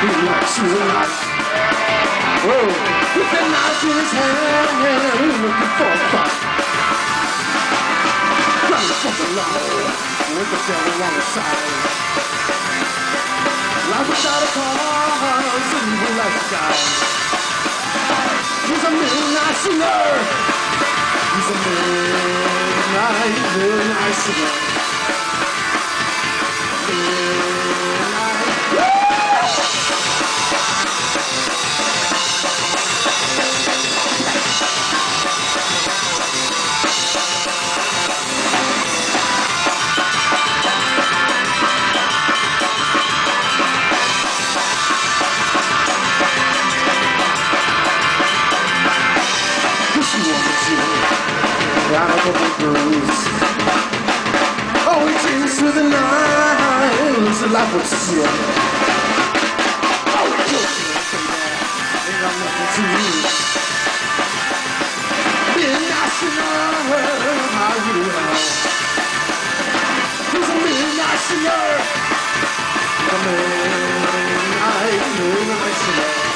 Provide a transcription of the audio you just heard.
he likes you alive. Whoa, with a knife in his hand, looking for a fight. Running without a cause. He's a midnight sinner. He's a midnight, midnight. The. Oh, it is through the night, a life of sin. Oh, your baby, ain't got nothing to lose. Midnight sinner, how you know? He's a midnight sinner, a midnight, midnight sinner.